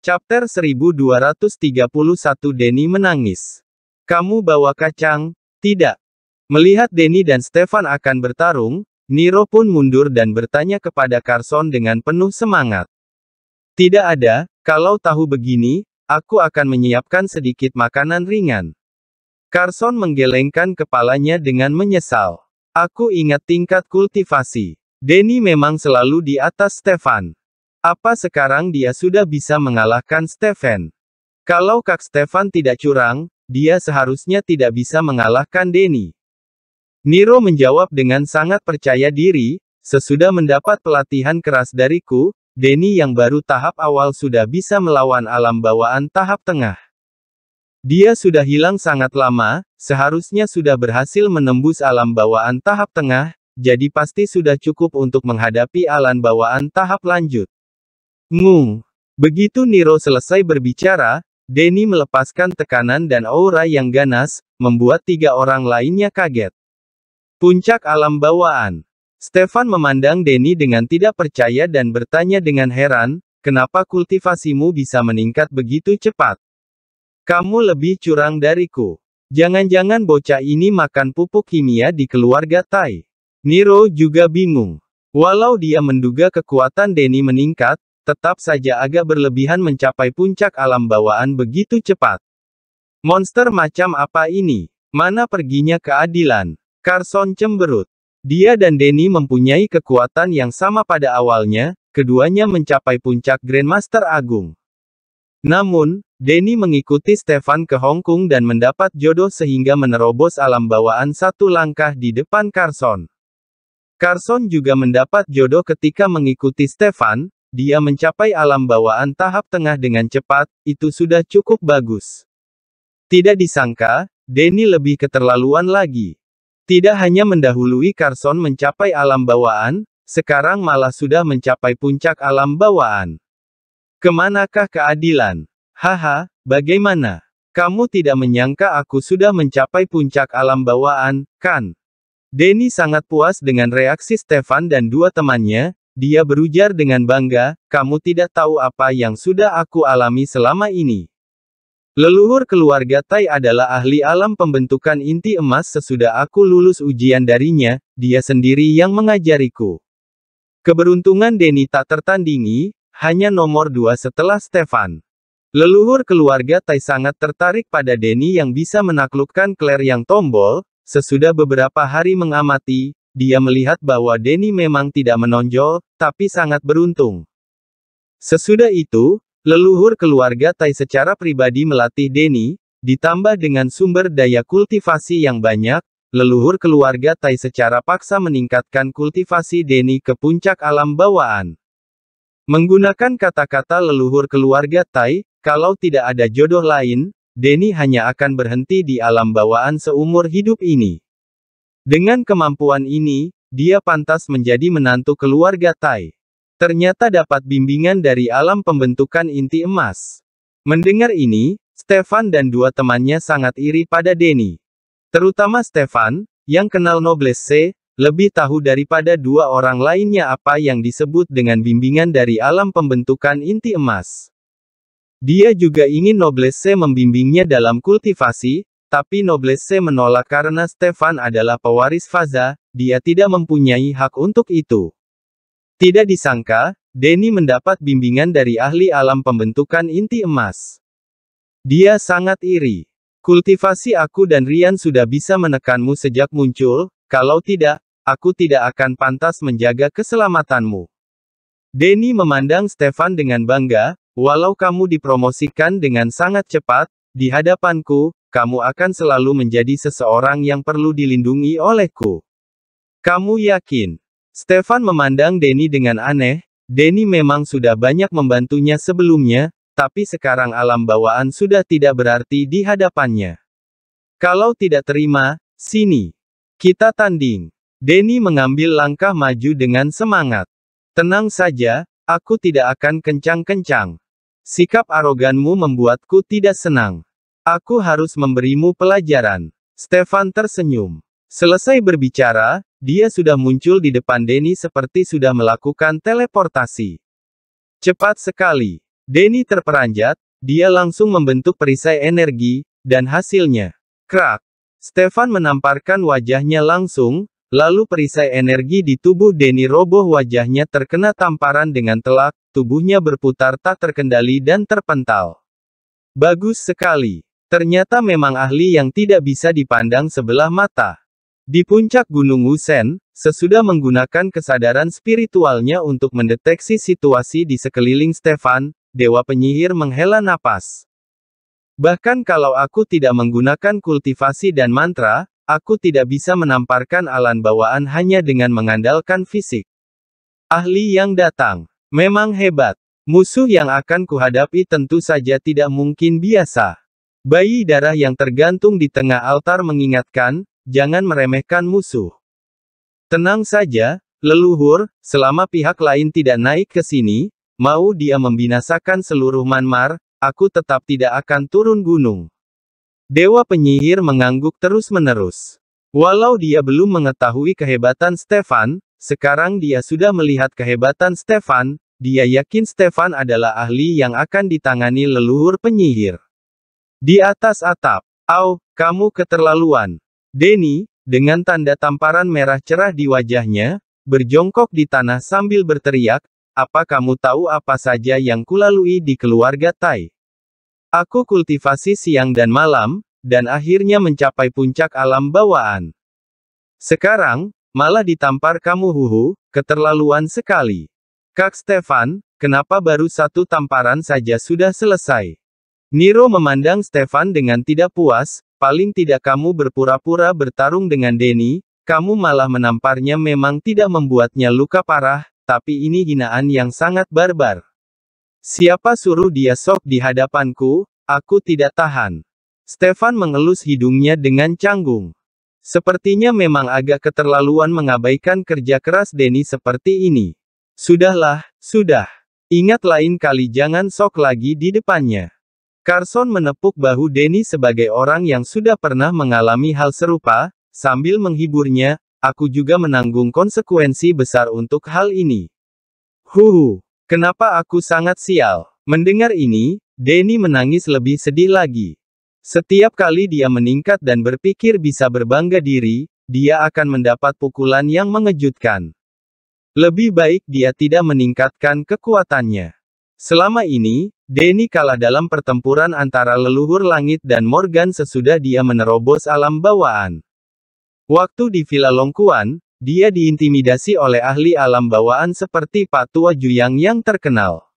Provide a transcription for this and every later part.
Chapter 1231 Denny menangis. Kamu bawa kacang? Tidak. Melihat Denny dan Stefan akan bertarung, Niro pun mundur dan bertanya kepada Carson dengan penuh semangat. Tidak ada, kalau tahu begini, aku akan menyiapkan sedikit makanan ringan. Carson menggelengkan kepalanya dengan menyesal. Aku ingat tingkat kultivasi. Denny memang selalu di atas Stefan. Apa sekarang dia sudah bisa mengalahkan Stefan? Kalau Kak Stefan tidak curang, dia seharusnya tidak bisa mengalahkan Denny. Niro menjawab dengan sangat percaya diri, sesudah mendapat pelatihan keras dariku, Denny yang baru tahap awal sudah bisa melawan alam bawaan tahap tengah. Dia sudah hilang sangat lama, seharusnya sudah berhasil menembus alam bawaan tahap tengah, jadi pasti sudah cukup untuk menghadapi alam bawaan tahap lanjut. Ngung. Begitu Niro selesai berbicara, Denny melepaskan tekanan dan aura yang ganas, membuat tiga orang lainnya kaget. Puncak alam bawaan. Stefan memandang Denny dengan tidak percaya dan bertanya dengan heran, kenapa kultivasimu bisa meningkat begitu cepat? Kamu lebih curang dariku. Jangan-jangan bocah ini makan pupuk kimia di keluarga Tai. Niro juga bingung. Walau dia menduga kekuatan Denny meningkat, tetap saja agak berlebihan mencapai puncak alam bawaan begitu cepat. Monster macam apa ini? Mana perginya keadilan? Carson cemberut. Dia dan Denny mempunyai kekuatan yang sama pada awalnya, keduanya mencapai puncak Grandmaster Agung. Namun, Denny mengikuti Stefan ke Hong Kong dan mendapat jodoh sehingga menerobos alam bawaan satu langkah di depan Carson. Carson juga mendapat jodoh ketika mengikuti Stefan, dia mencapai alam bawaan tahap tengah dengan cepat, itu sudah cukup bagus. Tidak disangka, Denny lebih keterlaluan lagi. Tidak hanya mendahului Carson mencapai alam bawaan, sekarang malah sudah mencapai puncak alam bawaan. Ke manakah keadilan? Haha, bagaimana? Kamu tidak menyangka aku sudah mencapai puncak alam bawaan, kan? Denny sangat puas dengan reaksi Stefan dan dua temannya, dia berujar dengan bangga, kamu tidak tahu apa yang sudah aku alami selama ini. Leluhur keluarga Tai adalah ahli alam pembentukan inti emas sesudah aku lulus ujian darinya, dia sendiri yang mengajariku. Keberuntungan Denny tak tertandingi, hanya nomor dua setelah Stefan. Leluhur keluarga Tai sangat tertarik pada Denny yang bisa menaklukkan Claire yang tombol, sesudah beberapa hari mengamati, dia melihat bahwa Denny memang tidak menonjol, tapi sangat beruntung. Sesudah itu, leluhur keluarga Tai secara pribadi melatih Denny, ditambah dengan sumber daya kultivasi yang banyak, leluhur keluarga Tai secara paksa meningkatkan kultivasi Denny ke puncak alam bawaan. Menggunakan kata-kata leluhur keluarga Tai, kalau tidak ada jodoh lain, Denny hanya akan berhenti di alam bawaan seumur hidup ini. Dengan kemampuan ini, dia pantas menjadi menantu keluarga Tai. Ternyata dapat bimbingan dari alam pembentukan inti emas. Mendengar ini, Stefan dan dua temannya sangat iri pada Denny. Terutama Stefan, yang kenal noblesse, lebih tahu daripada dua orang lainnya apa yang disebut dengan bimbingan dari alam pembentukan inti emas. Dia juga ingin Noblesse membimbingnya dalam kultivasi, tapi Noblesse menolak karena Stefan adalah pewaris Faza, dia tidak mempunyai hak untuk itu. Tidak disangka, Denny mendapat bimbingan dari ahli alam pembentukan inti emas. Dia sangat iri. Kultivasi aku dan Rian sudah bisa menekanmu sejak muncul, kalau tidak, Aku tidak akan pantas menjaga keselamatanmu. Denny memandang Stefan dengan bangga, walau kamu dipromosikan dengan sangat cepat, di hadapanku, kamu akan selalu menjadi seseorang yang perlu dilindungi olehku. Kamu yakin? Stefan memandang Denny dengan aneh, Denny memang sudah banyak membantunya sebelumnya, tapi sekarang alam bawaan sudah tidak berarti di hadapannya. Kalau tidak terima, sini. Kita tanding. Denny mengambil langkah maju dengan semangat. Tenang saja, aku tidak akan kencang-kencang. Sikap aroganmu membuatku tidak senang. Aku harus memberimu pelajaran. Stefan tersenyum. Selesai berbicara, dia sudah muncul di depan Denny seperti sudah melakukan teleportasi. Cepat sekali. Denny terperanjat, dia langsung membentuk perisai energi, dan hasilnya. Krak. Stefan menamparkan wajahnya langsung, lalu perisai energi di tubuh Denny roboh wajahnya terkena tamparan dengan telak, tubuhnya berputar tak terkendali dan terpental. Bagus sekali. Ternyata memang ahli yang tidak bisa dipandang sebelah mata. Di puncak Gunung Wusen, sesudah menggunakan kesadaran spiritualnya untuk mendeteksi situasi di sekeliling Stefan, Dewa Penyihir menghela napas. Bahkan kalau aku tidak menggunakan kultivasi dan mantra, aku tidak bisa menamparkan alan bawaan hanya dengan mengandalkan fisik. Ahli yang datang. Memang hebat. Musuh yang akan kuhadapi tentu saja tidak mungkin biasa. Bayi darah yang tergantung di tengah altar mengingatkan, jangan meremehkan musuh. Tenang saja, leluhur, selama pihak lain tidak naik ke sini, Mau dia membinasakan seluruh Manmar, aku tetap tidak akan turun gunung. Dewa penyihir mengangguk terus-menerus. Walau dia belum mengetahui kehebatan Stefan, sekarang dia sudah melihat kehebatan Stefan, dia yakin Stefan adalah ahli yang akan ditangani leluhur penyihir. Di atas atap, Au, kamu keterlaluan. Denny, dengan tanda tamparan merah cerah di wajahnya, berjongkok di tanah sambil berteriak, apa kamu tahu apa saja yang kulalui di keluarga Tai? Aku kultivasi siang dan malam, dan akhirnya mencapai puncak alam bawaan. Sekarang, malah ditampar kamu huhu, keterlaluan sekali. Kak Stefan, kenapa baru satu tamparan saja sudah selesai? Niro memandang Stefan dengan tidak puas, paling tidak kamu berpura-pura bertarung dengan Denny, kamu malah menamparnya memang tidak membuatnya luka parah, tapi ini hinaan yang sangat barbar. Siapa suruh dia sok di hadapanku, aku tidak tahan. Stefan mengelus hidungnya dengan canggung. Sepertinya memang agak keterlaluan mengabaikan kerja keras Denny seperti ini. Sudahlah, sudah. Ingat lain kali jangan sok lagi di depannya. Carson menepuk bahu Denny sebagai orang yang sudah pernah mengalami hal serupa, sambil menghiburnya, Aku juga menanggung konsekuensi besar untuk hal ini. Huhu, kenapa aku sangat sial? Mendengar ini, Denny menangis lebih sedih lagi. Setiap kali dia meningkat dan berpikir bisa berbangga diri, dia akan mendapat pukulan yang mengejutkan. Lebih baik dia tidak meningkatkan kekuatannya. Selama ini, Denny kalah dalam pertempuran antara leluhur langit dan Morgan sesudah dia menerobos alam bawaan. Waktu di Villa Longkuan, dia diintimidasi oleh ahli alam bawaan seperti Pak Tua Juyang yang terkenal.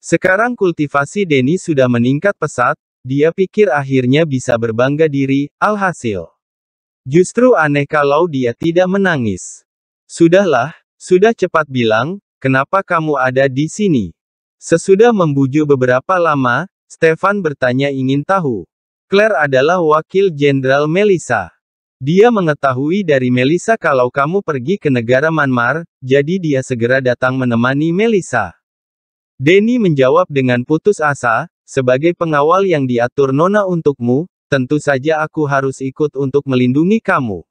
Sekarang kultivasi Denny sudah meningkat pesat, dia pikir akhirnya bisa berbangga diri, alhasil. Justru aneh kalau dia tidak menangis. Sudahlah, sudah cepat bilang, kenapa kamu ada di sini? Sesudah membujuk beberapa lama, Stefan bertanya ingin tahu. Claire adalah wakil Jenderal Melissa. Dia mengetahui dari Melissa kalau kamu pergi ke negara Manmar, jadi dia segera datang menemani Melissa. Denny menjawab dengan putus asa, sebagai pengawal yang diatur Nona untukmu, tentu saja aku harus ikut untuk melindungi kamu.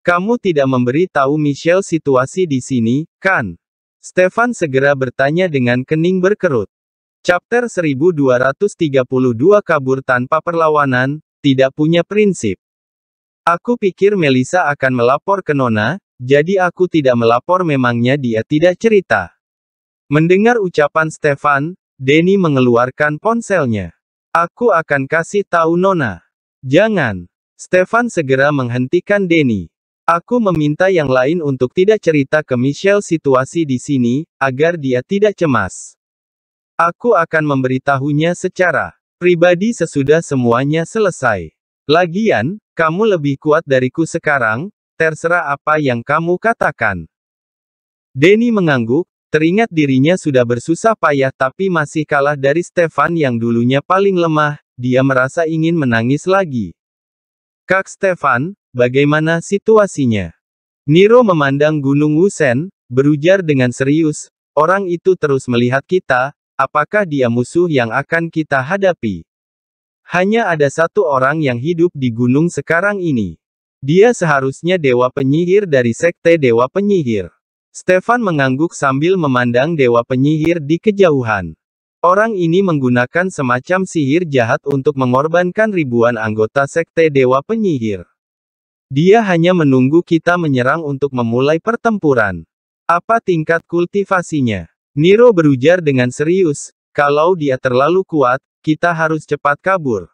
Kamu tidak memberi tahu Michelle situasi di sini, kan? Stefan segera bertanya dengan kening berkerut. Chapter 1232 Kabur tanpa perlawanan, tidak punya prinsip. Aku pikir Melisa akan melapor ke Nona, jadi aku tidak melapor memangnya dia tidak cerita. Mendengar ucapan Stefan, Denny mengeluarkan ponselnya. Aku akan kasih tahu Nona. Jangan. Stefan segera menghentikan Denny. Aku meminta yang lain untuk tidak cerita ke Michelle situasi di sini, agar dia tidak cemas. Aku akan memberitahunya secara pribadi sesudah semuanya selesai. Lagian, kamu lebih kuat dariku sekarang, terserah apa yang kamu katakan. Denny mengangguk, teringat dirinya sudah bersusah payah tapi masih kalah dari Stefan yang dulunya paling lemah, dia merasa ingin menangis lagi. Kak Stefan, bagaimana situasinya? Niro memandang Gunung Wusen, berujar dengan serius, orang itu terus melihat kita, apakah dia musuh yang akan kita hadapi? Hanya ada satu orang yang hidup di gunung sekarang ini. Dia seharusnya dewa penyihir dari sekte dewa penyihir. Stefan mengangguk sambil memandang dewa penyihir di kejauhan. Orang ini menggunakan semacam sihir jahat untuk mengorbankan ribuan anggota sekte Dewa Penyihir. Dia hanya menunggu kita menyerang untuk memulai pertempuran. Apa tingkat kultivasinya? Niro berujar dengan serius, kalau dia terlalu kuat, kita harus cepat kabur.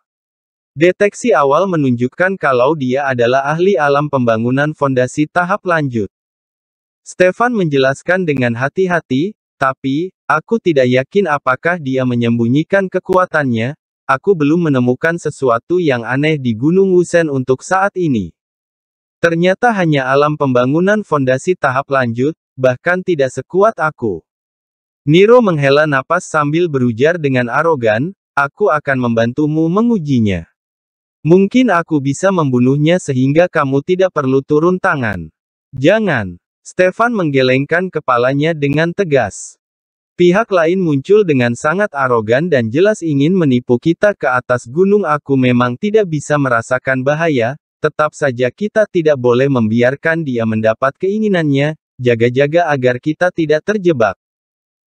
Deteksi awal menunjukkan kalau dia adalah ahli alam pembangunan fondasi tahap lanjut. Stefan menjelaskan dengan hati-hati, tapi, aku tidak yakin apakah dia menyembunyikan kekuatannya, aku belum menemukan sesuatu yang aneh di Gunung Wusen untuk saat ini. Ternyata hanya alam pembangunan fondasi tahap lanjut, bahkan tidak sekuat aku. Niro menghela napas sambil berujar dengan arogan, aku akan membantumu mengujinya. Mungkin aku bisa membunuhnya sehingga kamu tidak perlu turun tangan. Jangan. Stefan menggelengkan kepalanya dengan tegas. Pihak lain muncul dengan sangat arogan dan jelas ingin menipu kita ke atas gunung aku memang tidak bisa merasakan bahaya, tetap saja kita tidak boleh membiarkan dia mendapat keinginannya, jaga-jaga agar kita tidak terjebak.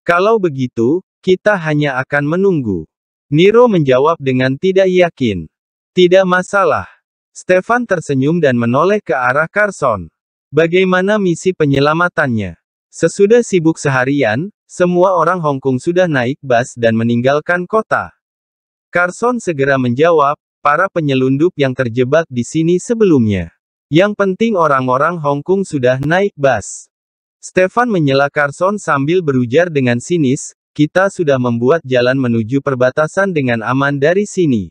Kalau begitu, kita hanya akan menunggu. Niro menjawab dengan tidak yakin. Tidak masalah. Stefan tersenyum dan menoleh ke arah Carson. Bagaimana misi penyelamatannya? Sesudah sibuk seharian, semua orang Hong Kong sudah naik bus dan meninggalkan kota. Carson segera menjawab, para penyelundup yang terjebak di sini sebelumnya. Yang penting orang-orang Hong Kong sudah naik bus. Stefan menyela Carson sambil berujar dengan sinis, kita sudah membuat jalan menuju perbatasan dengan aman dari sini.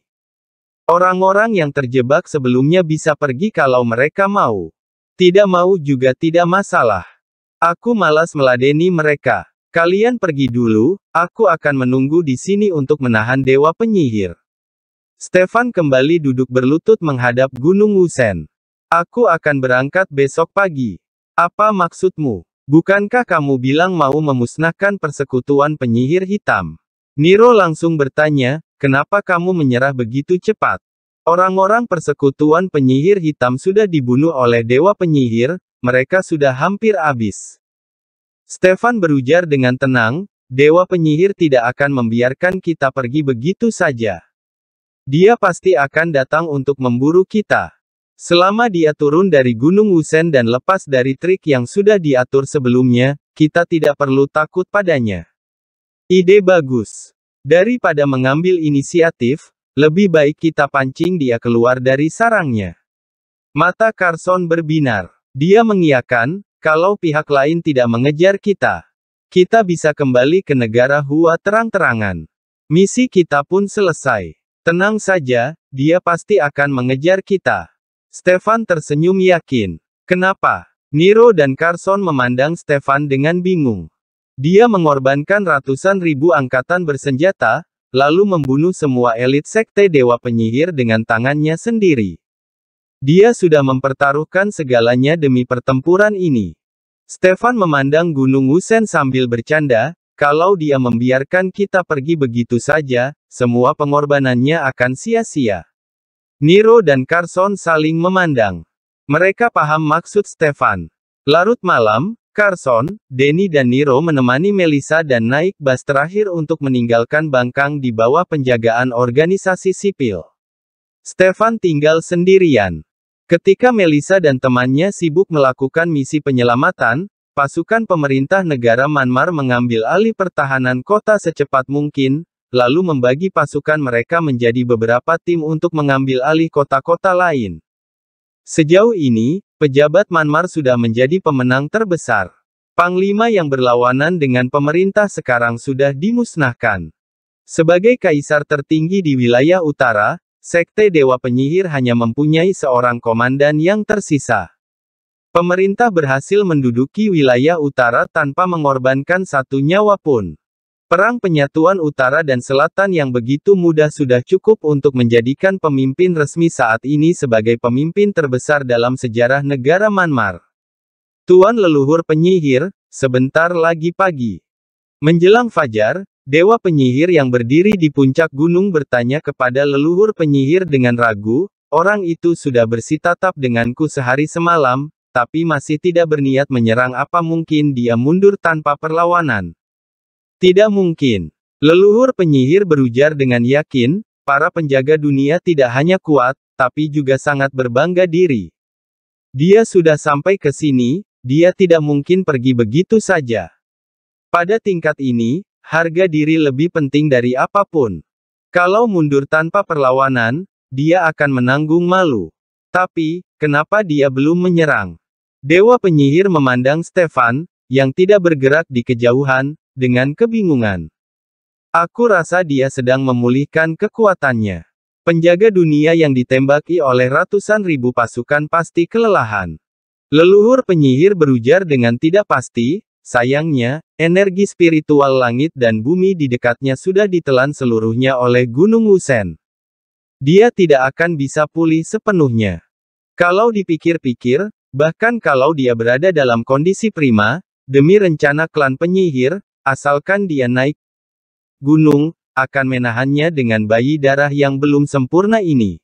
Orang-orang yang terjebak sebelumnya bisa pergi kalau mereka mau. Tidak mau juga tidak masalah. Aku malas meladeni mereka. Kalian pergi dulu, aku akan menunggu di sini untuk menahan dewa penyihir. Stefan kembali duduk berlutut menghadap Gunung Wusen. Aku akan berangkat besok pagi. Apa maksudmu? Bukankah kamu bilang mau memusnahkan persekutuan penyihir hitam? Niro langsung bertanya, kenapa kamu menyerah begitu cepat? Orang-orang persekutuan penyihir hitam sudah dibunuh oleh dewa penyihir, mereka sudah hampir habis. Stefan berujar dengan tenang, dewa penyihir tidak akan membiarkan kita pergi begitu saja. Dia pasti akan datang untuk memburu kita. Selama dia turun dari Gunung Wusen dan lepas dari trik yang sudah diatur sebelumnya, kita tidak perlu takut padanya. Ide bagus. Daripada mengambil inisiatif, lebih baik kita pancing dia keluar dari sarangnya. Mata Carson berbinar. Dia mengiyakan, kalau pihak lain tidak mengejar kita. Kita bisa kembali ke negara Hua terang-terangan. Misi kita pun selesai. Tenang saja, dia pasti akan mengejar kita. Stefan tersenyum yakin. Kenapa? Niro dan Carson memandang Stefan dengan bingung. Dia mengorbankan ratusan ribu angkatan bersenjata, lalu membunuh semua elit sekte Dewa Penyihir dengan tangannya sendiri. Dia sudah mempertaruhkan segalanya demi pertempuran ini. Stefan memandang Gunung Wusen sambil bercanda, kalau dia membiarkan kita pergi begitu saja, semua pengorbanannya akan sia-sia. Niro dan Carson saling memandang. Mereka paham maksud Stefan. Larut malam, Carson, Denny dan Niro menemani Melissa dan naik bus terakhir untuk meninggalkan Bangkang di bawah penjagaan organisasi sipil. Stefan tinggal sendirian. Ketika Melissa dan temannya sibuk melakukan misi penyelamatan, pasukan pemerintah negara Myanmar mengambil alih pertahanan kota secepat mungkin, lalu membagi pasukan mereka menjadi beberapa tim untuk mengambil alih kota-kota lain. Sejauh ini, pejabat Myanmar sudah menjadi pemenang terbesar. Panglima yang berlawanan dengan pemerintah sekarang sudah dimusnahkan. Sebagai kaisar tertinggi di wilayah utara, Sekte Dewa Penyihir hanya mempunyai seorang komandan yang tersisa. Pemerintah berhasil menduduki wilayah utara tanpa mengorbankan satu nyawa pun. Perang penyatuan utara dan selatan yang begitu mudah sudah cukup untuk menjadikan pemimpin resmi saat ini sebagai pemimpin terbesar dalam sejarah negara Myanmar. Tuan leluhur penyihir, sebentar lagi pagi. Menjelang fajar, dewa penyihir yang berdiri di puncak gunung bertanya kepada leluhur penyihir dengan ragu, orang itu sudah bersitatap denganku sehari semalam, tapi masih tidak berniat menyerang apa mungkin dia mundur tanpa perlawanan. Tidak mungkin. Leluhur penyihir berujar dengan yakin, para penjaga dunia tidak hanya kuat, tapi juga sangat berbangga diri. Dia sudah sampai ke sini, dia tidak mungkin pergi begitu saja. Pada tingkat ini, harga diri lebih penting dari apa pun. Kalau mundur tanpa perlawanan, dia akan menanggung malu. Tapi, kenapa dia belum menyerang? Dewa penyihir memandang Stefan, yang tidak bergerak di kejauhan, dengan kebingungan. Aku rasa dia sedang memulihkan kekuatannya. Penjaga dunia yang ditembaki oleh ratusan ribu pasukan pasti kelelahan. Leluhur penyihir berujar dengan tidak pasti, sayangnya, energi spiritual langit dan bumi di dekatnya sudah ditelan seluruhnya oleh Gunung Wusen. Dia tidak akan bisa pulih sepenuhnya. Kalau dipikir-pikir, bahkan kalau dia berada dalam kondisi prima, demi rencana klan penyihir, asalkan dia naik gunung, akan menahannya dengan bayi darah yang belum sempurna ini.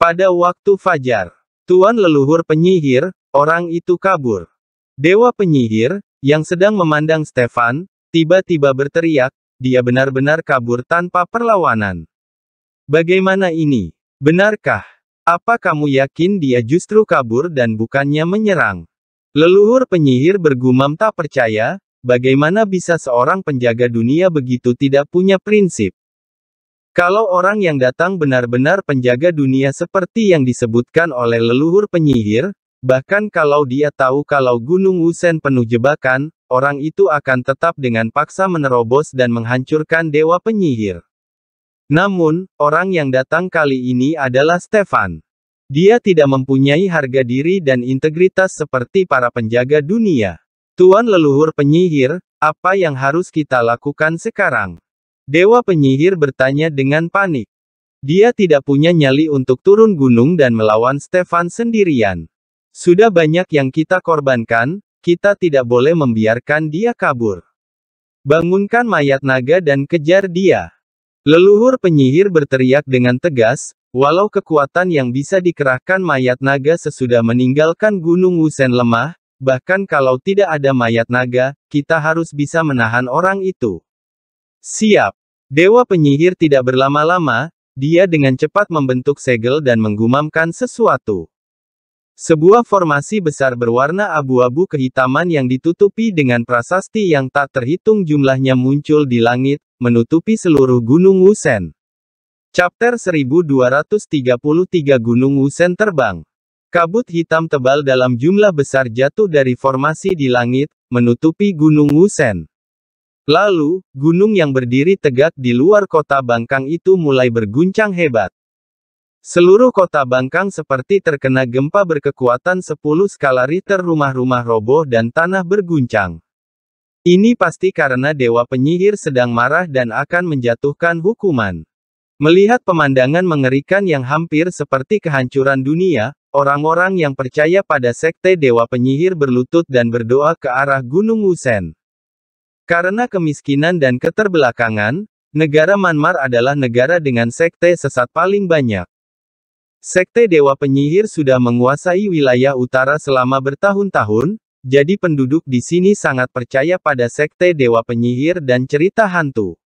Pada waktu fajar, Tuan leluhur penyihir, orang itu kabur. Dewa penyihir, yang sedang memandang Stefan, tiba-tiba berteriak, dia benar-benar kabur tanpa perlawanan. Bagaimana ini? Benarkah? Apa kamu yakin dia justru kabur dan bukannya menyerang? Leluhur penyihir bergumam tak percaya, Bagaimana bisa seorang penjaga dunia begitu tidak punya prinsip? Kalau orang yang datang benar-benar penjaga dunia seperti yang disebutkan oleh leluhur penyihir, bahkan kalau dia tahu kalau Gunung Wusen penuh jebakan, orang itu akan tetap dengan paksa menerobos dan menghancurkan dewa penyihir. Namun, orang yang datang kali ini adalah Stefan. Dia tidak mempunyai harga diri dan integritas seperti para penjaga dunia. Tuan leluhur penyihir, apa yang harus kita lakukan sekarang? Dewa penyihir bertanya dengan panik. Dia tidak punya nyali untuk turun gunung dan melawan Stefan sendirian. Sudah banyak yang kita korbankan, kita tidak boleh membiarkan dia kabur. Bangunkan mayat naga dan kejar dia. Leluhur penyihir berteriak dengan tegas, walau kekuatan yang bisa dikerahkan mayat naga sesudah meninggalkan Gunung Wusen lemah, Bahkan kalau tidak ada mayat naga, kita harus bisa menahan orang itu. Siap. Dewa penyihir tidak berlama-lama, dia dengan cepat membentuk segel dan menggumamkan sesuatu. Sebuah formasi besar berwarna abu-abu kehitaman yang ditutupi dengan prasasti yang tak terhitung jumlahnya muncul di langit, menutupi seluruh Gunung Wusen. Chapter 1233 Gunung Wusen terbang. Kabut hitam tebal dalam jumlah besar jatuh dari formasi di langit, menutupi Gunung Wusen. Lalu, gunung yang berdiri tegak di luar kota Bangkang itu mulai berguncang hebat. Seluruh kota Bangkang seperti terkena gempa berkekuatan 10 skala Richter rumah-rumah roboh dan tanah berguncang. Ini pasti karena Dewa Penyihir sedang marah dan akan menjatuhkan hukuman. Melihat pemandangan mengerikan yang hampir seperti kehancuran dunia, Orang-orang yang percaya pada sekte Dewa Penyihir berlutut dan berdoa ke arah Gunung Wusen. Karena kemiskinan dan keterbelakangan, negara Manmar adalah negara dengan sekte sesat paling banyak. Sekte Dewa Penyihir sudah menguasai wilayah utara selama bertahun-tahun, jadi penduduk di sini sangat percaya pada sekte Dewa Penyihir dan cerita hantu.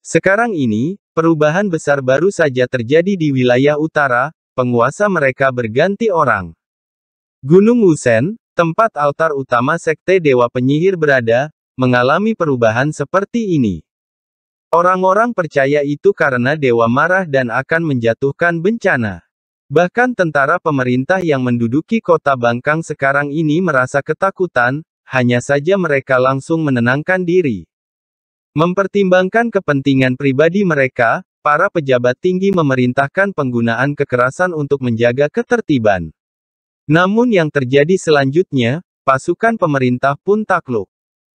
Sekarang ini, perubahan besar baru saja terjadi di wilayah utara, penguasa mereka berganti orang. Gunung Wusen, tempat altar utama sekte Dewa Penyihir berada, mengalami perubahan seperti ini. Orang-orang percaya itu karena dewa marah dan akan menjatuhkan bencana. Bahkan tentara pemerintah yang menduduki kota Bangkang sekarang ini merasa ketakutan, hanya saja mereka langsung menenangkan diri. Mempertimbangkan kepentingan pribadi mereka, para pejabat tinggi memerintahkan penggunaan kekerasan untuk menjaga ketertiban. Namun yang terjadi selanjutnya, pasukan pemerintah pun takluk.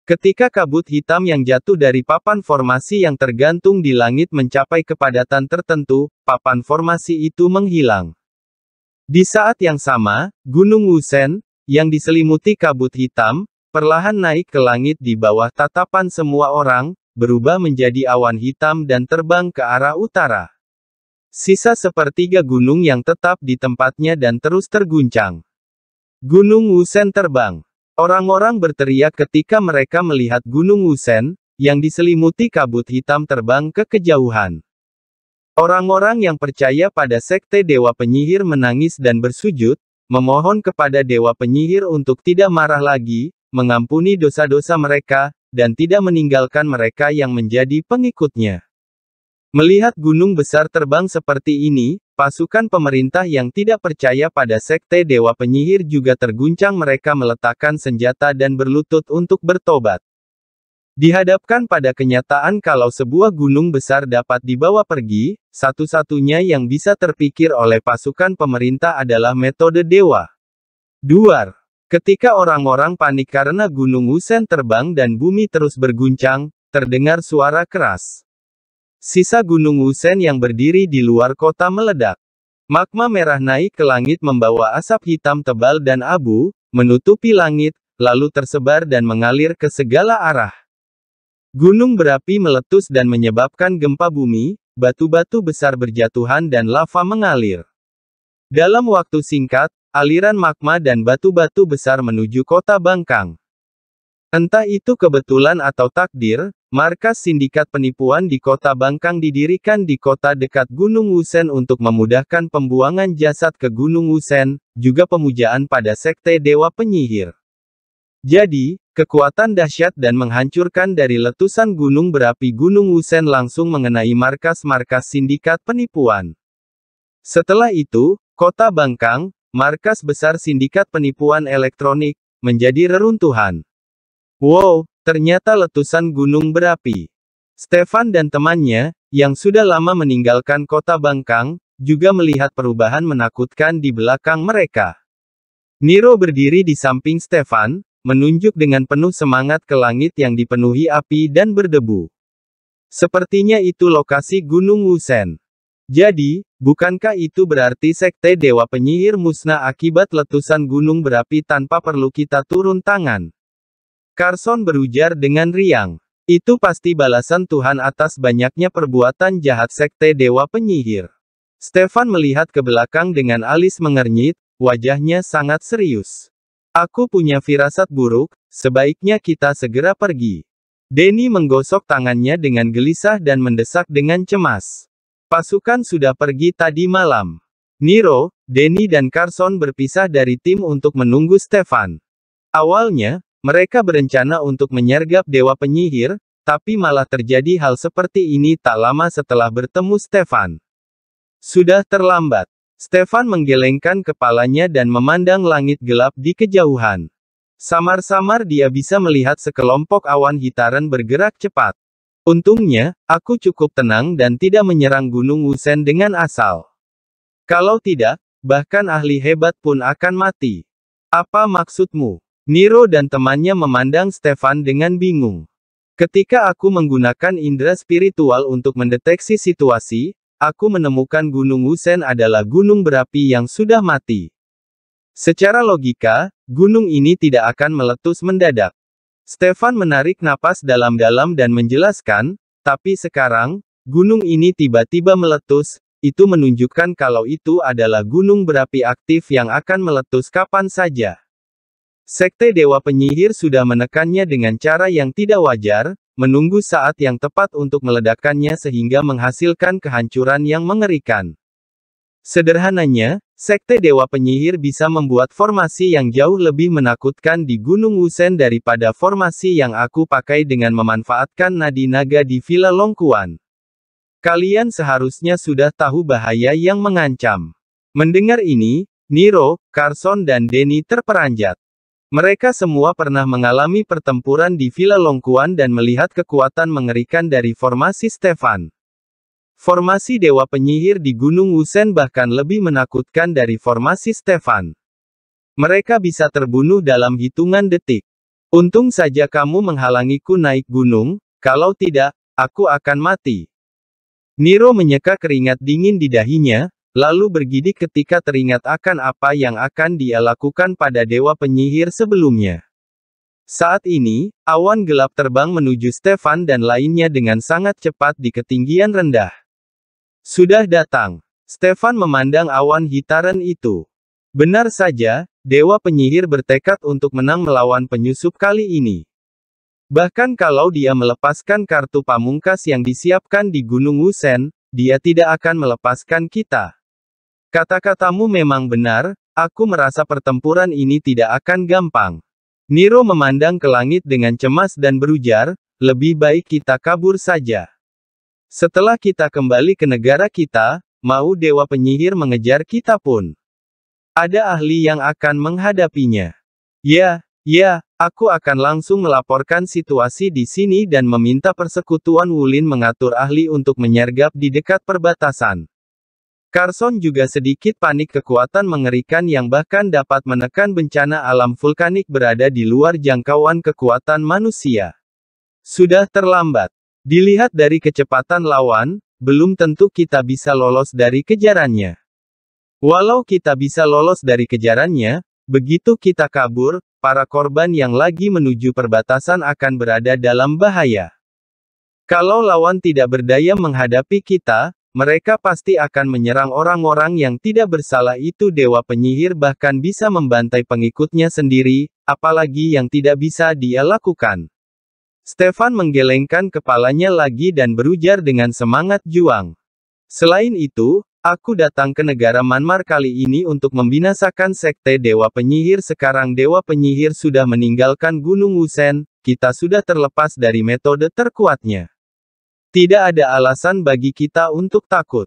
Ketika kabut hitam yang jatuh dari papan formasi yang tergantung di langit mencapai kepadatan tertentu, papan formasi itu menghilang. Di saat yang sama, Gunung Wusen, yang diselimuti kabut hitam, perlahan naik ke langit di bawah tatapan semua orang, berubah menjadi awan hitam dan terbang ke arah utara. Sisa sepertiga gunung yang tetap di tempatnya dan terus terguncang. Gunung Wusen terbang. Orang-orang berteriak ketika mereka melihat Gunung Wusen, yang diselimuti kabut hitam terbang ke kejauhan. Orang-orang yang percaya pada sekte dewa penyihir menangis dan bersujud, memohon kepada dewa penyihir untuk tidak marah lagi, mengampuni dosa-dosa mereka, dan tidak meninggalkan mereka yang menjadi pengikutnya. Melihat gunung besar terbang seperti ini, pasukan pemerintah yang tidak percaya pada sekte dewa penyihir juga terguncang mereka meletakkan senjata dan berlutut untuk bertobat. Dihadapkan pada kenyataan kalau sebuah gunung besar dapat dibawa pergi, satu-satunya yang bisa terpikir oleh pasukan pemerintah adalah metode dewa. Duar. Ketika orang-orang panik karena gunung Wusen terbang dan bumi terus berguncang, terdengar suara keras. Sisa Gunung Wusen yang berdiri di luar kota meledak. Magma merah naik ke langit membawa asap hitam tebal dan abu, menutupi langit, lalu tersebar dan mengalir ke segala arah. Gunung berapi meletus dan menyebabkan gempa bumi, batu-batu besar berjatuhan dan lava mengalir. Dalam waktu singkat, aliran magma dan batu-batu besar menuju kota Bangkang. Entah itu kebetulan atau takdir, markas sindikat penipuan di kota Bangkang didirikan di kota dekat Gunung Wusen untuk memudahkan pembuangan jasad ke Gunung Wusen, juga pemujaan pada sekte dewa penyihir. Jadi, kekuatan dahsyat dan menghancurkan dari letusan gunung berapi Gunung Wusen langsung mengenai markas-markas sindikat penipuan. Setelah itu, kota Bangkang, markas besar sindikat penipuan elektronik, menjadi reruntuhan. Wow, ternyata letusan gunung berapi. Stefan dan temannya, yang sudah lama meninggalkan kota Bangkang, juga melihat perubahan menakutkan di belakang mereka. Niro berdiri di samping Stefan, menunjuk dengan penuh semangat ke langit yang dipenuhi api dan berdebu. Sepertinya itu lokasi Gunung Wusen. Jadi, bukankah itu berarti sekte dewa penyihir musnah akibat letusan gunung berapi tanpa perlu kita turun tangan? Carson berujar dengan riang. Itu pasti balasan Tuhan atas banyaknya perbuatan jahat sekte dewa penyihir. Stefan melihat ke belakang dengan alis mengernyit, wajahnya sangat serius. Aku punya firasat buruk, sebaiknya kita segera pergi. Denny menggosok tangannya dengan gelisah dan mendesak dengan cemas. Pasukan sudah pergi tadi malam. Niro, Denny dan Carson berpisah dari tim untuk menunggu Stefan. Awalnya, mereka berencana untuk menyergap dewa penyihir, tapi malah terjadi hal seperti ini tak lama setelah bertemu Stefan. Sudah terlambat. Stefan menggelengkan kepalanya dan memandang langit gelap di kejauhan. Samar-samar dia bisa melihat sekelompok awan hitaran bergerak cepat. Untungnya, aku cukup tenang dan tidak menyerang Gunung Wusen dengan asal. Kalau tidak, bahkan ahli hebat pun akan mati. Apa maksudmu? Niro dan temannya memandang Stefan dengan bingung. Ketika aku menggunakan indera spiritual untuk mendeteksi situasi, aku menemukan Gunung Wusen adalah gunung berapi yang sudah mati. Secara logika, gunung ini tidak akan meletus mendadak. Stefan menarik napas dalam-dalam dan menjelaskan, tapi sekarang, gunung ini tiba-tiba meletus, itu menunjukkan kalau itu adalah gunung berapi aktif yang akan meletus kapan saja. Sekte Dewa Penyihir sudah menekannya dengan cara yang tidak wajar, menunggu saat yang tepat untuk meledakkannya sehingga menghasilkan kehancuran yang mengerikan. Sederhananya, Sekte Dewa Penyihir bisa membuat formasi yang jauh lebih menakutkan di Gunung Wusen daripada formasi yang aku pakai dengan memanfaatkan nadi naga di Villa Longkuan. Kalian seharusnya sudah tahu bahaya yang mengancam. Mendengar ini, Niro, Carson dan Denny terperanjat. Mereka semua pernah mengalami pertempuran di Villa Longkuan dan melihat kekuatan mengerikan dari formasi Stefan. Formasi Dewa Penyihir di Gunung Wusen bahkan lebih menakutkan dari formasi Stefan. Mereka bisa terbunuh dalam hitungan detik. Untung saja kamu menghalangiku naik gunung, kalau tidak, aku akan mati. Niro menyeka keringat dingin di dahinya, lalu bergidik ketika teringat akan apa yang akan dia lakukan pada dewa penyihir sebelumnya. Saat ini, awan gelap terbang menuju Stefan dan lainnya dengan sangat cepat di ketinggian rendah. Sudah datang. Stefan memandang awan hitaran itu. Benar saja, dewa penyihir bertekad untuk menang melawan penyusup kali ini. Bahkan kalau dia melepaskan kartu pamungkas yang disiapkan di Gunung Wusen, dia tidak akan melepaskan kita. Kata-katamu memang benar, aku merasa pertempuran ini tidak akan gampang. Niro memandang ke langit dengan cemas dan berujar, lebih baik kita kabur saja. Setelah kita kembali ke negara kita, mau dewa penyihir mengejar kita pun. Ada ahli yang akan menghadapinya. Ya, ya, aku akan langsung melaporkan situasi di sini dan meminta persekutuan Wulin mengatur ahli untuk menyergap di dekat perbatasan. Carson juga sedikit panik kekuatan mengerikan yang bahkan dapat menekan bencana alam vulkanik berada di luar jangkauan kekuatan manusia. Sudah terlambat. Dilihat dari kecepatan lawan, belum tentu kita bisa lolos dari kejarannya. Walau kita bisa lolos dari kejarannya, begitu kita kabur, para korban yang lagi menuju perbatasan akan berada dalam bahaya. Kalau lawan tidak berdaya menghadapi kita, mereka pasti akan menyerang orang-orang yang tidak bersalah itu dewa penyihir bahkan bisa membantai pengikutnya sendiri, apalagi yang tidak bisa dia lakukan. Stefan menggelengkan kepalanya lagi dan berujar dengan semangat juang. Selain itu, aku datang ke negara Manmar kali ini untuk membinasakan sekte Dewa Penyihir sekarang Dewa Penyihir sudah meninggalkan Gunung Wusen, kita sudah terlepas dari metode terkuatnya. Tidak ada alasan bagi kita untuk takut.